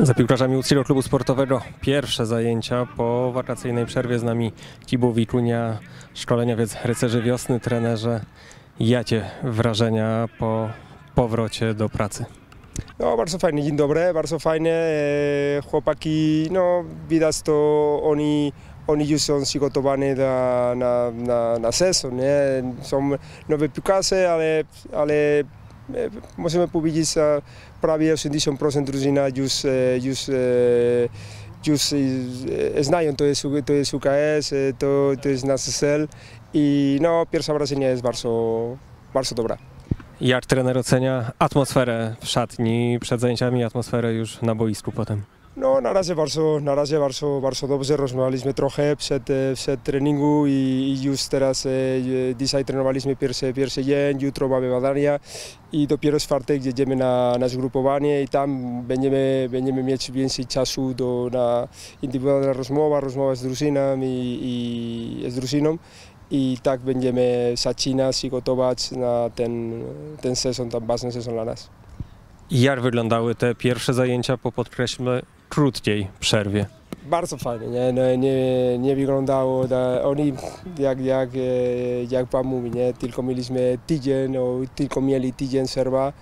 Za piłkarzami Łódzkiego Klubu Sportowego pierwsze zajęcia po wakacyjnej przerwie z nami Tibu Wikunia, szkoleniowiec rycerzy wiosny, trenerze. Jacie wrażenia po powrocie do pracy? No, bardzo fajnie, dzień dobry, bardzo fajnie. E, chłopaki, no widać to oni, oni już są przygotowani na, na, na, na sezon, nie? Są nowe piłkarze, ale, ale możemy powiedzieć, że prawie 80% drużyna już, e, już, e, już e, znają, to jest, to jest UKS, e, to, to jest nasz cel i no, pierwsze wrażenie jest bardzo, bardzo dobra. Jak trener ocenia atmosferę w szatni przed zajęciami, atmosferę już na boisku potem? No, na razie bardzo, na razie bardzo, bardzo dobrze. Rozmawialiśmy trochę przed, e, przed treningu i, i już teraz e, dzisiaj trenowaliśmy pierwszy, pierwszy dzień, jutro mamy badania i dopiero w czwartek jedziemy na, na zgrupowanie i tam będziemy, będziemy mieć więcej czasu do, na indywidualna rozmowa, rozmowa z drużyną i, i z drużyną i tak będziemy zaczynać i gotować na ten, ten sezon, ten ważny sezon dla nas. Jak wyglądały te pierwsze zajęcia po podkreślmy krótkiej przerwie? Bardzo fajnie, nie, no, nie, nie wyglądało, da, oni jak, jak, e, jak pan mówi, nie, tylko mieliśmy tydzień, no, tylko mieli tydzień serwa,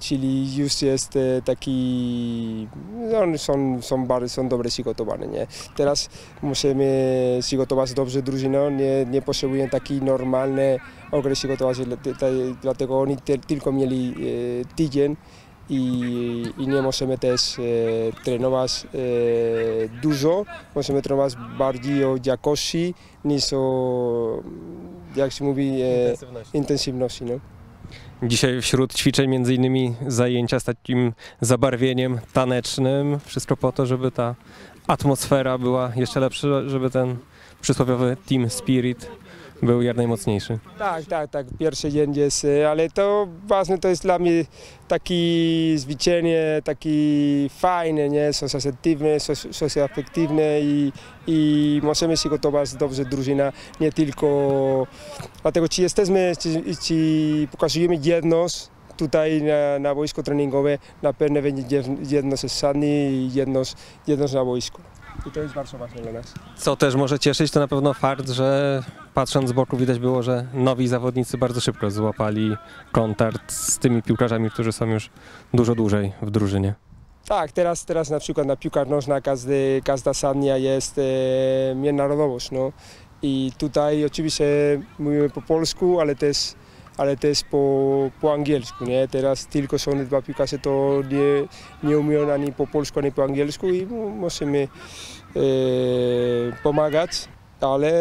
czyli już jest e, taki, no, są, są, bardzo, są dobrze przygotowani, nie. Teraz musimy przygotować dobrze drużynę, nie, nie potrzebujemy taki normalny okres przygotować, dlatego oni te, tylko mieli e, tydzień, i, i nie możemy też e, trenować e, dużo, możemy trenować bardziej o jakości niż o, jak się mówi, e, intensywności. No. Dzisiaj wśród ćwiczeń między innymi zajęcia z takim zabarwieniem tanecznym, wszystko po to, żeby ta atmosfera była jeszcze lepsza, żeby ten przysłowiowy team spirit był jak najmocniejszy. Tak, tak, tak. Pierwszy dzień jest, ale to ważne to jest dla mnie taki zwyciężenie, taki fajny, nie? socjatywny, socjafektywny i, i możemy się gotować dobrze drużyna, nie tylko dlatego czy jesteśmy, czy, pokazujemy jedność, tutaj na, na boisku treningowe na pewno będzie jedno z szatni i jedno na boisku. I to jest bardzo ważne dla nas. Co też może cieszyć, to na pewno fakt, że patrząc z boku widać było, że nowi zawodnicy bardzo szybko złapali kontakt z tymi piłkarzami, którzy są już dużo dłużej w drużynie. Tak, teraz, teraz na przykład na piłka nożna każdy, każda sadnia jest e, międzynarodowość. No. I tutaj oczywiście mówimy po polsku, ale też, ale też po, po angielsku. Nie? Teraz tylko są dwa piłkarze, to nie, nie umieją ani po polsku, ani po angielsku i musimy e, pomagać. Ale,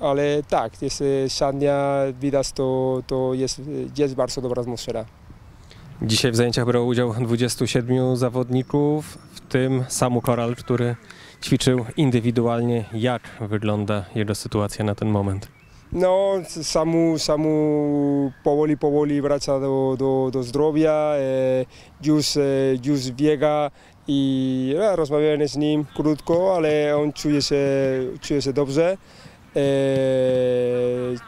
ale tak, jest sadnia, widać to, to jest, jest bardzo dobra atmosfera. Dzisiaj w zajęciach brało udział 27 zawodników, w tym Samu Koral, który ćwiczył indywidualnie. Jak wygląda jego sytuacja na ten moment? No, Samu, Samu powoli, powoli wraca do, do, do zdrowia, e, już, e, już biega i ja rozmawiałem z nim krótko, ale on czuje się, czuje się dobrze. E,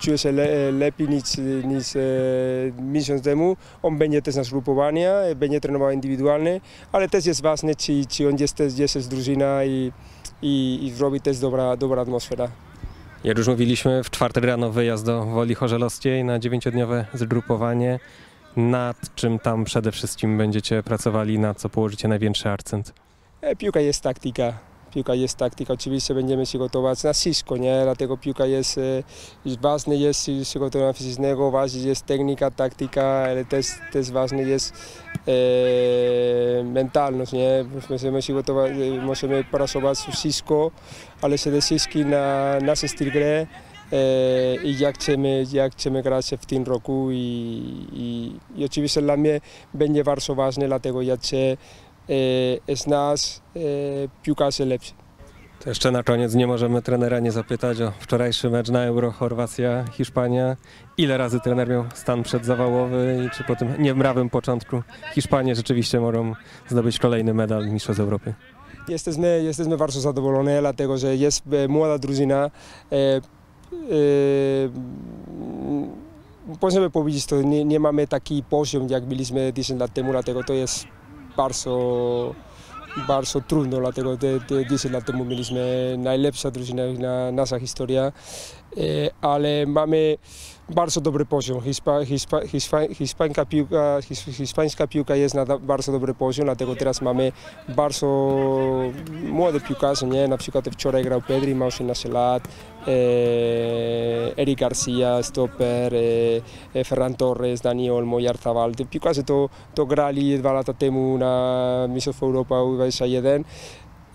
czuje się le, lepiej niż, niż e, miesiąc temu. On będzie też na zgrupowania, będzie trenował indywidualnie, ale też jest ważne, czy, czy on jest, jest z drużyna i, i, i zrobi też dobra, dobra atmosfera. Jak już mówiliśmy, w czwartek rano wyjazd do Woli Chorzelowskiej na dziewięciodniowe zgrupowanie. Nad czym tam przede wszystkim będziecie pracowali, na co położycie największy akcent? E, piłka jest taktyka. Piłka jest taktyka. Oczywiście będziemy się gotować na wszystko, nie? Dlatego piłka jest, e, ważne jest przygotowanie fizycznego, ważne jest technika, taktyka, ale też, też ważne jest e, mentalność, nie? Musimy się gotować, e, musimy pracować wszystko, ale przede wszystkim na nasz styl gry e, i jak chcemy, jak chcemy grać w tym roku i, i, i oczywiście dla mnie będzie bardzo ważne, dlatego ja chcę e, znać e, piłkarzy lepszy. To jeszcze na koniec nie możemy trenera nie zapytać o wczorajszy mecz na Euro Chorwacja-Hiszpania. Ile razy trener miał stan przedzawałowy i czy po tym niemrawym początku Hiszpanie rzeczywiście mogą zdobyć kolejny medal Mistrzostw Europy? Jesteśmy, jesteśmy bardzo zadowoleni, dlatego że jest e, młoda drużyna. E, e, możemy powiedzieć, że nie, nie mamy taki poziom, jak byliśmy 10 lat temu, dlatego to jest bardzo, bar στο τρούνο, λατεγό, δεν δείσαι να το μου μιλείς να ελέψεις ή να, να, να σαν ιστορία. Ale mamy bardzo dobry poziom. Hispa, hispa, hispa, hiszpańska, piłka, his, hiszpańska piłka jest na bardzo dobry poziom, dlatego teraz mamy bardzo młode piłkarze, nie? Na przykład wczoraj grał Pedri, ma 18 lat, e, Eric Garcia, stoper, e, e, Ferran Torres, Dani Olmo, Jarzabal. Piłkarze to, to grali dwa lata temu na Mistrzostwo Europa U21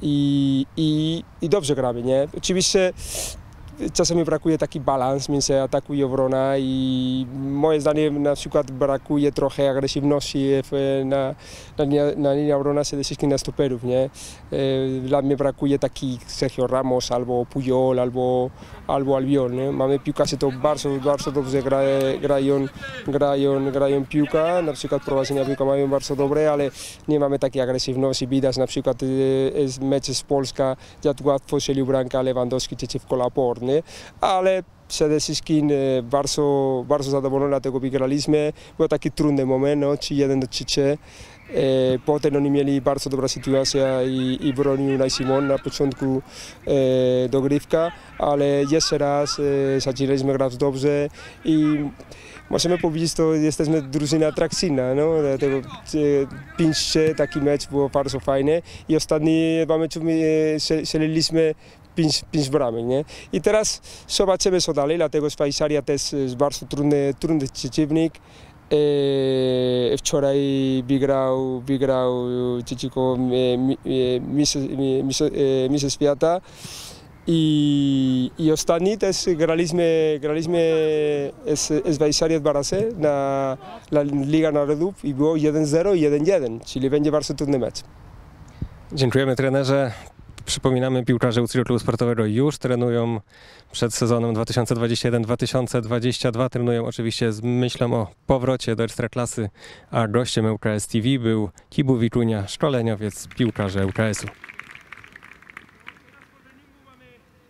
i, i, i dobrze gramy, nie? Oczywiście czasami brakuje taki balans między ataku i obrona i moje zdaniem na przykład brakuje trochę agresywności na, na, na linii obrona przede wszystkim na stoperów, nie? E, Dla mnie brakuje takich Sergio Ramos albo Puyol albo, albo Albiol, nie? Mamy piłkarzy to bardzo, bardzo dobrze gra, grają, grają, grają piłkę, na przykład prowadzenia piłka mają bardzo dobre, ale nie mamy takiej agresywności, widać na przykład e, z mecze z Polska, jak łatwo strzelił bramkę Lewandowski przeciwko Laporte, nie? ale przede wszystkim e, bardzo, bardzo zadowolony, dlatego wygraliśmy. Był taki trudny moment, no, 3-1 do 3 e, Potem oni mieli bardzo dobra sytuacja i, i bronił Unai Simon na początku e, dogrywka, ale jeszcze raz e, zaczęliśmy grać dobrze i możemy powiedzieć, to jesteśmy drużyna atrakcyjna, no, dlatego e, 5-3 taki mecz było bardzo fajny i ostatni dwa mecze e, strzel- strzeliliśmy pięć, pięć bramek, nie? I teraz zobaczymy co dalej, dlatego Szwajcaria też jest bardzo trudny, trudny przeciwnik. E, wczoraj wygrał, wygrał przeciwko e, mi- e, mistrz- e, mistrz- e, mistrz świata. I, I ostatni też graliśmy, graliśmy z, z Szwajcarią dwa razy na, na Liga Narodów i było 1-0 i 1-1, czyli będzie bardzo trudny mecz. Dziękujemy trenerze. Przypominamy, piłkarze Ucrio Klubu Sportowego już trenują przed sezonem 2021-2022. Trenują oczywiście z myślą o powrocie do Ekstraklasy, a gościem ŁKS TV był Kibu Wiklunia, szkoleniowiec piłkarza ŁKS-u.